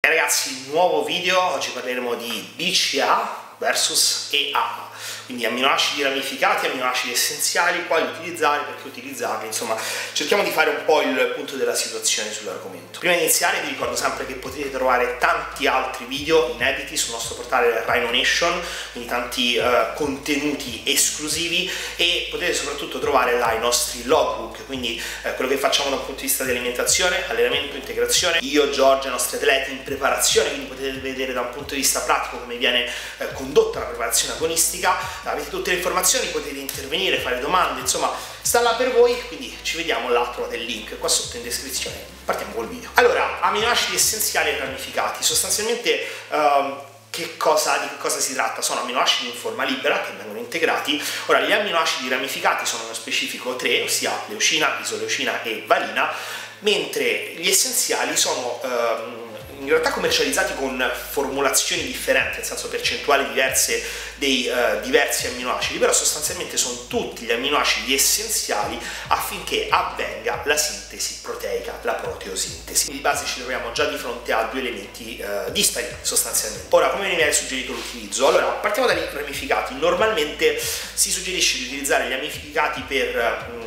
Ragazzi, nuovo video, oggi parleremo di BCA versus EA quindi amminoacidi ramificati, amminoacidi essenziali, quali utilizzare, perché utilizzarli, insomma cerchiamo di fare un po' il punto della situazione sull'argomento. Prima di iniziare vi ricordo sempre che potete trovare tanti altri video inediti sul nostro portale Rhino Nation, quindi tanti uh, contenuti esclusivi e potete soprattutto trovare là i nostri logbook, quindi uh, quello che facciamo da un punto di vista di alimentazione, allenamento, integrazione, io, Giorgia, i nostri atleti in preparazione, quindi potete vedere da un punto di vista pratico come viene uh, condotta la preparazione agonistica, avete tutte le informazioni, potete intervenire, fare domande, insomma sta là per voi, quindi ci vediamo là, trovate il link qua sotto in descrizione. Partiamo col video. Allora, aminoacidi essenziali e ramificati, sostanzialmente uh, che cosa, di che cosa si tratta? Sono aminoacidi in forma libera che vengono integrati. Ora, gli aminoacidi ramificati sono nello specifico tre, ossia leucina, isoleucina e valina, mentre gli essenziali sono... Uh, in realtà commercializzati con formulazioni differenti, nel senso percentuali diverse dei uh, diversi amminoacidi, però sostanzialmente sono tutti gli amminoacidi essenziali affinché avvenga la sintesi proteica, la proteosintesi. Di base ci troviamo già di fronte a due elementi uh, dispari sostanzialmente. Ora, come viene suggerito l'utilizzo? Allora, partiamo dagli ramificati. Normalmente si suggerisce di utilizzare gli ramificati per um,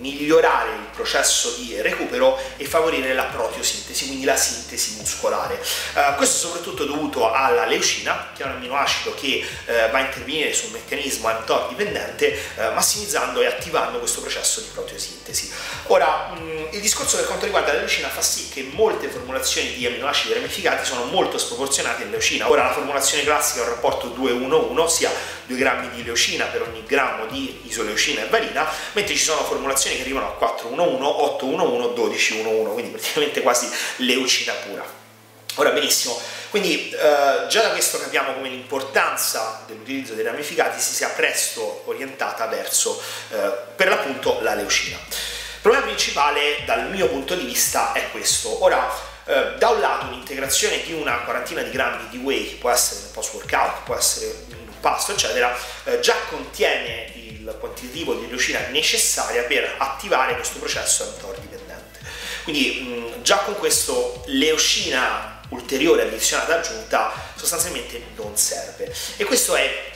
migliorare il processo di recupero e favorire la proteosintesi, quindi la sintesi muscolare. Uh, questo è soprattutto dovuto alla leucina, che è un amminoacido che uh, va a intervenire sul meccanismo mTOR dipendente, uh, massimizzando e attivando questo processo di proteosintesi. Ora, mh, il discorso per quanto riguarda la leucina fa sì che molte formulazioni di amminoacidi ramificati sono molto sproporzionate in leucina. Ora, la formulazione classica è un rapporto 2-1-1, ossia 2 grammi di leucina per ogni grammo di isoleucina e valina, mentre ci sono formulazioni che arrivano a 411, 811, 1211, quindi praticamente quasi leucina pura. Ora benissimo, quindi eh, già da questo capiamo come l'importanza dell'utilizzo dei ramificati si sia presto orientata verso eh, per l'appunto la leucina. Il problema principale dal mio punto di vista è questo. Ora, eh, da un lato un'integrazione di una quarantina di grammi di whey, può essere un post workout, può essere un pasto, eccetera, eh, già contiene il quantitativo di leucina necessaria per attivare questo processo mTOR dipendente. Quindi mh, già con questo leucina ulteriore addizionata aggiunta sostanzialmente non serve. E questo è,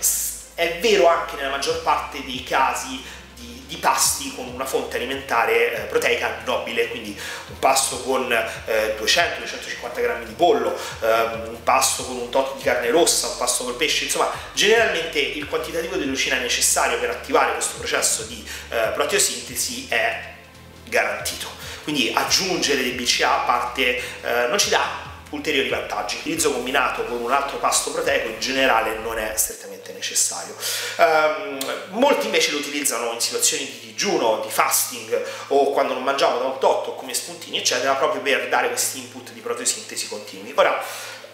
è vero anche nella maggior parte dei casi di pasti con una fonte alimentare eh, proteica nobile, quindi un pasto con eh, 200-250 grammi di pollo, eh, un pasto con un tot di carne rossa, un pasto col pesce, insomma generalmente il quantitativo di leucina necessario per attivare questo processo di eh, proteosintesi è garantito. Quindi aggiungere dei BCA a parte eh, non ci dà ulteriori vantaggi. L'utilizzo combinato con un altro pasto proteico in generale non è strettamente necessario. Um, molti invece lo utilizzano in situazioni di digiuno, di fasting o quando non mangiamo da un tot come spuntini eccetera proprio per dare questi input di proteosintesi continui. Ora,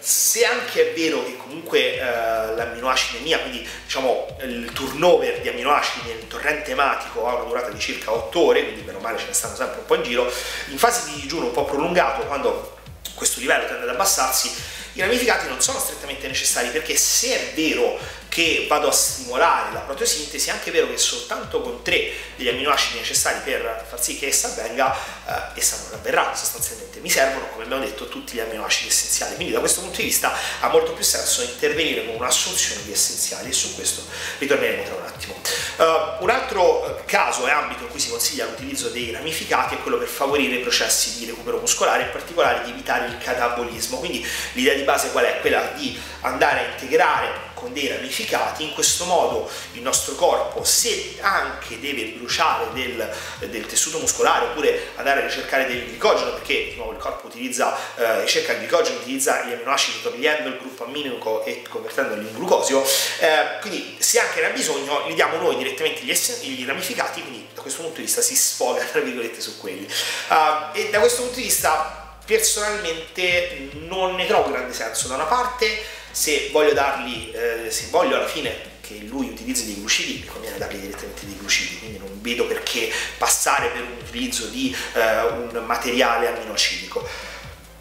se anche è vero che comunque eh, l'amminoacidemia, quindi diciamo il turnover di amminoacidi nel torrente ematico ha una durata di circa 8 ore, quindi meno male ce ne stanno sempre un po' in giro, in fase di digiuno un po' prolungato, quando questo livello tende ad abbassarsi, i ramificati non sono strettamente necessari perché se è vero che vado a stimolare la proteosintesi, è anche vero che soltanto con tre degli amminoacidi necessari per far sì che essa avvenga, eh, essa non avverrà sostanzialmente. Mi servono, come abbiamo detto, tutti gli amminoacidi essenziali. Quindi da questo punto di vista ha molto più senso intervenire con un'assunzione di essenziali e su questo ritorneremo tra un attimo. Uh, un altro eh, caso e ambito in cui si consiglia l'utilizzo dei ramificati è quello per favorire i processi di recupero muscolare, in particolare di evitare il catabolismo. Quindi l'idea di base qual è? Quella di andare a integrare con dei ramificati, in questo modo il nostro corpo se anche deve bruciare del, del tessuto muscolare oppure andare a ricercare del glicogeno perché di nuovo il corpo utilizza, eh, ricerca il glicogeno, utilizza gli aminoacidi togliendo il gruppo amminico e convertendolo in glucosio, eh, quindi se anche ne ha bisogno gli diamo noi direttamente gli, gli, ramificati, quindi da questo punto di vista si sfoga tra virgolette su quelli. Uh, e da questo punto di vista personalmente non ne trovo grande senso, da una parte se voglio dargli, eh, se voglio alla fine che lui utilizzi dei glucidi, mi conviene dargli direttamente dei glucidi, quindi non vedo perché passare per un utilizzo di eh, un materiale aminoacidico.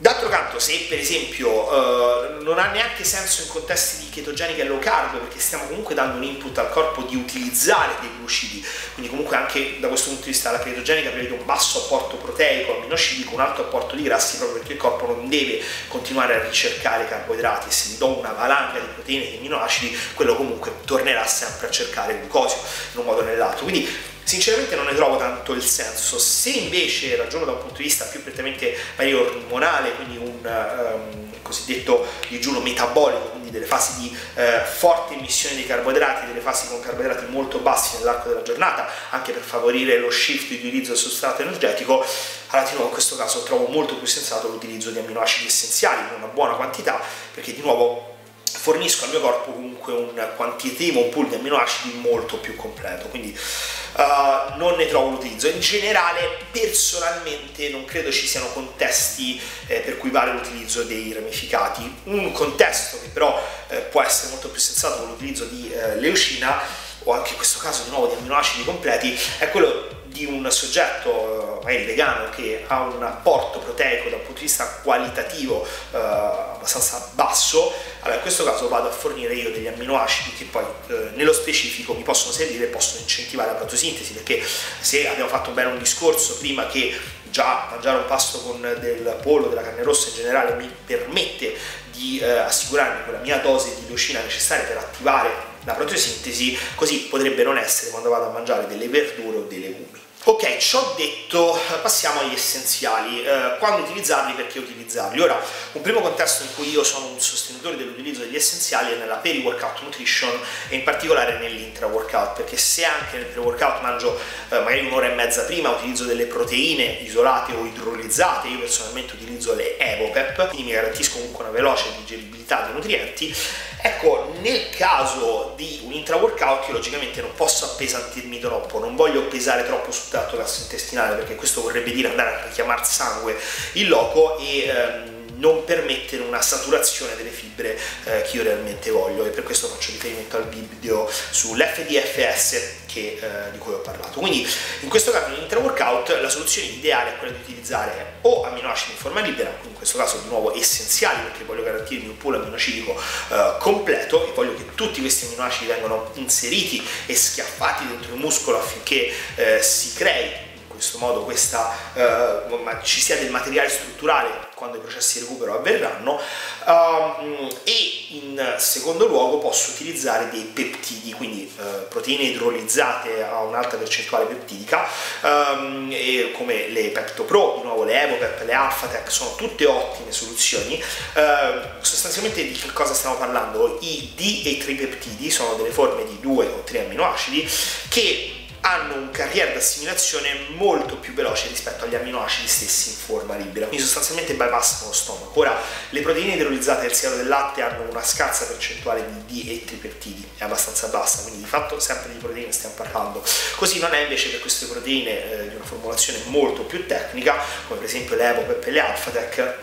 D'altro canto, se per esempio eh, non ha neanche senso in contesti di chetogenica e low carb, perché stiamo comunque dando un input al corpo di utilizzare dei glucidi, quindi comunque anche da questo punto di vista la chetogenica prevede un basso apporto proteico, aminoacidico, un alto apporto di grassi, proprio perché il corpo non deve continuare a ricercare carboidrati se gli do una valanga di proteine e di aminoacidi, quello comunque tornerà sempre a cercare glucosio in un modo o nell'altro. Quindi sinceramente non ne trovo tanto il senso. Se invece ragiono da un punto di vista più prettamente ormonale, quindi un um, cosiddetto digiuno metabolico, quindi delle fasi di eh, forte emissione di carboidrati, delle fasi con carboidrati molto bassi nell'arco della giornata, anche per favorire lo shift di utilizzo del sostrato energetico, allora di nuovo in questo caso trovo molto più sensato l'utilizzo di aminoacidi essenziali in una buona quantità, perché di nuovo fornisco al mio corpo comunque un quantitativo, un pool di aminoacidi molto più completo, quindi uh, non ne trovo l'utilizzo. In generale, personalmente, non credo ci siano contesti eh, per cui vale l'utilizzo dei ramificati. Un contesto che però eh, può essere molto più sensato con l'utilizzo di eh, leucina, o anche in questo caso di nuovo di aminoacidi completi, è quello di un soggetto magari vegano che ha un apporto proteico dal punto di vista qualitativo eh, abbastanza basso, allora in questo caso vado a fornire io degli amminoacidi che poi eh, nello specifico mi possono servire e possono incentivare la protosintesi, perché se abbiamo fatto bene un discorso prima che già mangiare un pasto con del pollo, della carne rossa in generale mi permette di eh, assicurarmi quella mia dose di leucina necessaria per attivare la protosintesi, così potrebbe non essere quando vado a mangiare delle verdure o dei legumi. Ok, ciò detto, passiamo agli essenziali. Eh, quando utilizzarli, perché utilizzarli? Ora, un primo contesto in cui io sono un sostenitore dell'utilizzo degli essenziali è nella peri-workout nutrition e in particolare nell'intra-workout, perché se anche nel pre-workout mangio eh, magari un'ora e mezza prima, utilizzo delle proteine isolate o idrolizzate, io personalmente utilizzo le EvoPep, quindi mi garantisco comunque una veloce digeribilità dei nutrienti, ecco, nel caso di un intra-workout io logicamente non posso appesantirmi troppo, non voglio pesare troppo su tratto gastrointestinale perché questo vorrebbe dire andare a richiamare sangue in loco e ehm, non permettere una saturazione delle fibre eh, che io realmente voglio e per questo faccio riferimento al video sull'FDFS che, eh, di cui ho parlato. Quindi in questo caso in intra-workout la soluzione ideale è quella di utilizzare o amminoacidi in forma libera, in questo caso di nuovo essenziali perché voglio garantirmi un pool aminoacidico eh, completo e voglio che tutti questi amminoacidi vengano inseriti e schiaffati dentro il muscolo affinché eh, si crei questo modo questa, uh, ci sia del materiale strutturale quando i processi di recupero avverranno um, e in secondo luogo posso utilizzare dei peptidi, quindi uh, proteine idrolizzate a un'alta percentuale peptidica um, come le PeptoPro, di nuovo le Evopep, le AlphaTech sono tutte ottime soluzioni uh, sostanzialmente di che cosa stiamo parlando? I D e i tripeptidi sono delle forme di due o tre amminoacidi che hanno un carriera d'assimilazione molto più veloce rispetto agli amminoacidi stessi in forma libera, quindi sostanzialmente bypassano lo stomaco. Ora, le proteine idrolizzate del siero del latte hanno una scarsa percentuale di D e tripeptidi, è abbastanza bassa, quindi di fatto sempre di proteine stiamo parlando. Così non è invece per queste proteine eh, di una formulazione molto più tecnica, come per esempio le Evopep e le Alphatec,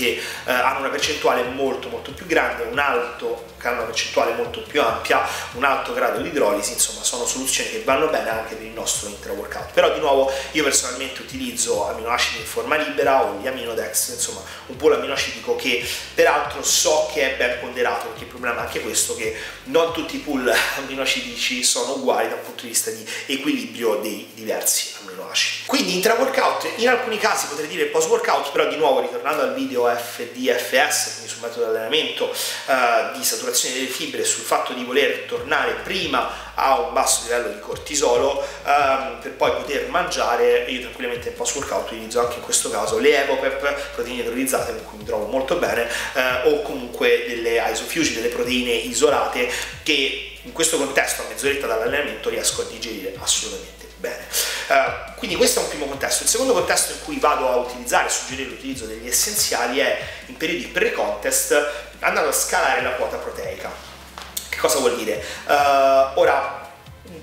che eh, hanno una percentuale molto molto più grande, un alto, che hanno una percentuale molto più ampia, un alto grado di idrolisi, insomma sono soluzioni che vanno bene anche per il nostro intra-workout. Però di nuovo io personalmente utilizzo aminoacidi in forma libera o gli aminodex, insomma un po' l'aminoacidico che peraltro so che è ben ponderato, perché il problema è anche questo che non tutti i pool aminoacidici sono uguali dal punto di vista di equilibrio dei diversi aminoacidi. Quindi intra-workout, in alcuni casi potrei dire post-workout, però di nuovo ritornando al video FDFS, quindi sul metodo di allenamento eh, di saturazione delle fibre, sul fatto di voler tornare prima a un basso livello di cortisolo ehm, per poi poter mangiare, io tranquillamente in post workout utilizzo anche in questo caso le Evopep, proteine idrolizzate con cui mi trovo molto bene, eh, o comunque delle isofugi, delle proteine isolate che in questo contesto a mezz'oretta dall'allenamento riesco a digerire assolutamente bene. Uh, quindi questo è un primo contesto. Il secondo contesto in cui vado a utilizzare, suggerire l'utilizzo degli essenziali è in periodi pre-contest andando a scalare la quota proteica. Che cosa vuol dire? Uh, ora,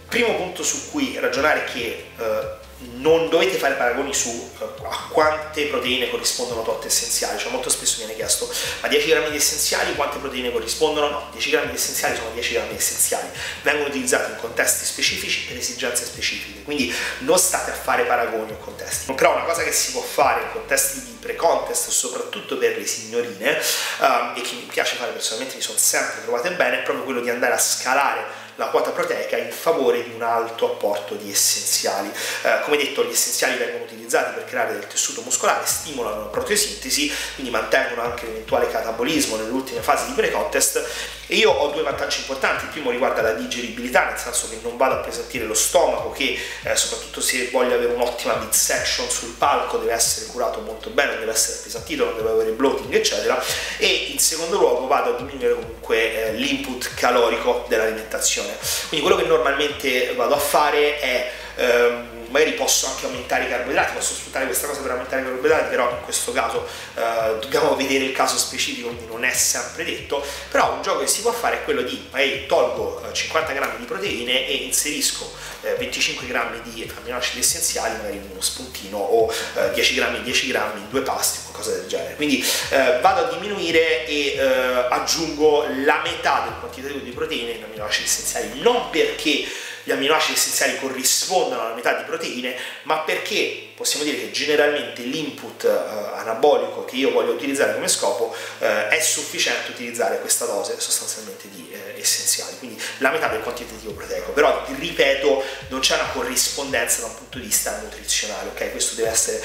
primo punto su cui ragionare è che uh, non dovete fare paragoni su uh, a quante proteine corrispondono tot essenziali, cioè molto spesso viene chiesto a 10 grammi di essenziali quante proteine corrispondono? No, 10 grammi di essenziali sono 10 grammi di essenziali, vengono utilizzati in contesti specifici per esigenze specifiche, quindi non state a fare paragoni o contesti. Però una cosa che si può fare in contesti di pre-contest, soprattutto per le signorine, um, e che mi piace fare personalmente, mi sono sempre trovate bene, è proprio quello di andare a scalare la quota proteica in favore di un alto apporto di essenziali. Eh, come detto, gli essenziali vengono utilizzati per creare del tessuto muscolare, stimolano la proteosintesi, quindi mantengono anche l'eventuale catabolismo nelle ultime fasi di pre-contest e io ho due vantaggi importanti, il primo riguarda la digeribilità, nel senso che non vado a pesantire lo stomaco che eh, soprattutto se voglio avere un'ottima midsection sul palco deve essere curato molto bene, non deve essere appesantito, non deve avere bloating eccetera e in secondo luogo vado a diminuire comunque eh, l'input calorico dell'alimentazione. Quindi quello che normalmente vado a fare è ehm, magari posso anche aumentare i carboidrati, posso sfruttare questa cosa per aumentare i carboidrati, però in questo caso eh, dobbiamo vedere il caso specifico, quindi non è sempre detto, però un gioco che si può fare è quello di magari tolgo 50 eh, grammi di proteine e inserisco eh, 25 grammi di amminoacidi essenziali magari in uno spuntino o eh, 10 grammi 10 grammi in due pasti qualcosa del genere. Quindi eh, vado a diminuire e eh, aggiungo la metà del quantitativo di proteine in amminoacidi essenziali, non perché gli amminoacidi essenziali corrispondono alla metà di proteine, ma perché possiamo dire che generalmente l'input eh, anabolico che io voglio utilizzare come scopo eh, è sufficiente utilizzare questa dose sostanzialmente di eh, essenziali, quindi la metà del quantitativo proteico, però ripeto non c'è una corrispondenza da un punto di vista nutrizionale, ok? Questo deve essere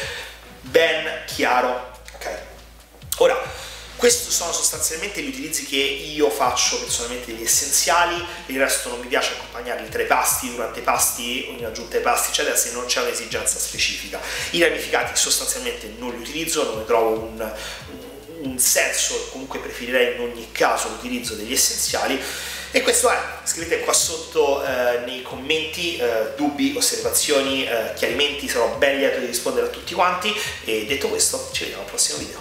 ben chiaro, ok? Ora, questi sono sostanzialmente gli utilizzi che io faccio personalmente degli essenziali, il resto non mi piace accompagnarli tra i pasti, durante i pasti, in aggiunta ai pasti, eccetera, se non c'è un'esigenza specifica. I ramificati sostanzialmente non li utilizzo, non ne trovo un, un senso, comunque preferirei in ogni caso l'utilizzo degli essenziali. E questo è, scrivete qua sotto eh, nei commenti eh, dubbi, osservazioni, eh, chiarimenti, sarò ben lieto di rispondere a tutti quanti e detto questo ci vediamo al prossimo video.